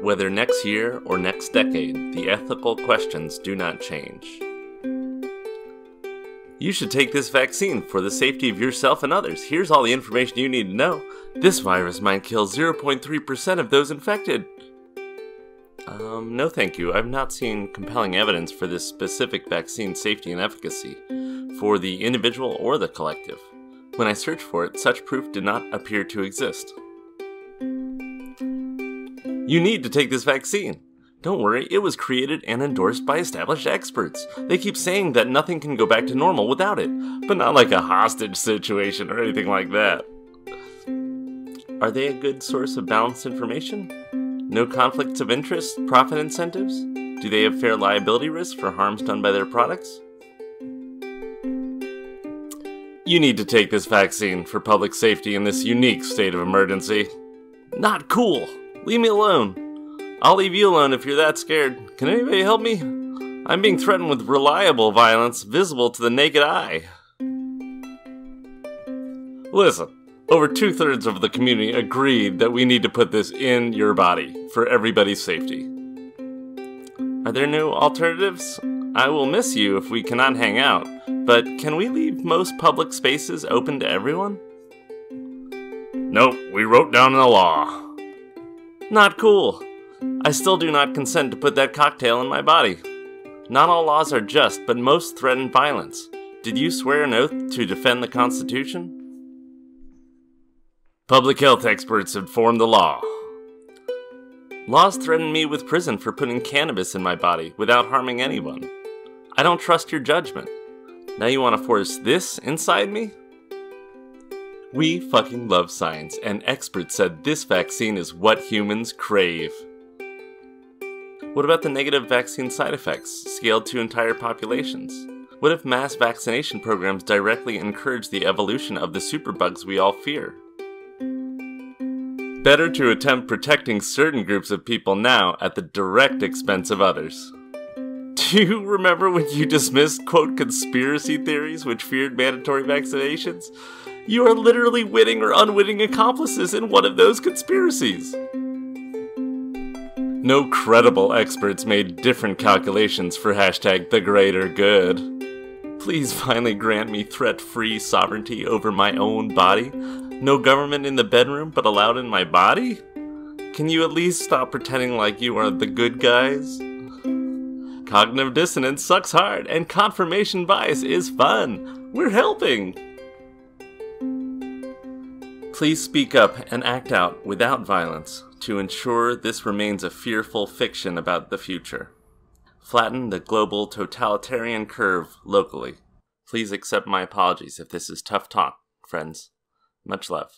Whether next year or next decade, the ethical questions do not change. You should take this vaccine for the safety of yourself and others. Here's all the information you need to know. This virus might kill 0.3% of those infected. Um, no thank you. I've not seen compelling evidence for this specific vaccine safety and efficacy for the individual or the collective. When I searched for it, such proof did not appear to exist. You need to take this vaccine. Don't worry, it was created and endorsed by established experts. They keep saying that nothing can go back to normal without it, but not like a hostage situation or anything like that. Are they a good source of balanced information? No conflicts of interest, profit incentives? Do they have fair liability risks for harms done by their products? You need to take this vaccine for public safety in this unique state of emergency. Not cool! Leave me alone. I'll leave you alone if you're that scared. Can anybody help me? I'm being threatened with reliable violence visible to the naked eye. Listen, over two thirds of the community agreed that we need to put this in your body for everybody's safety. Are there no alternatives? I will miss you if we cannot hang out, but can we leave most public spaces open to everyone? Nope, we wrote down in the law. Not cool. I still do not consent to put that cocktail in my body. Not all laws are just, but most threaten violence. Did you swear an oath to defend the Constitution? Public health experts formed the law. Laws threaten me with prison for putting cannabis in my body without harming anyone. I don't trust your judgment. Now you want to force this inside me? We fucking love science, and experts said this vaccine is what humans crave. What about the negative vaccine side effects, scaled to entire populations? What if mass vaccination programs directly encourage the evolution of the superbugs we all fear? Better to attempt protecting certain groups of people now at the direct expense of others. Do you remember when you dismissed, quote, conspiracy theories which feared mandatory vaccinations? You are literally witting or unwitting accomplices in one of those conspiracies. No credible experts made different calculations for hashtag the greater good. Please finally grant me threat free sovereignty over my own body. No government in the bedroom, but allowed in my body? Can you at least stop pretending like you are the good guys? Cognitive dissonance sucks hard, and confirmation bias is fun. We're helping! Please speak up and act out without violence to ensure this remains a fearful fiction about the future. Flatten the global totalitarian curve locally. Please accept my apologies if this is tough talk, friends. Much love.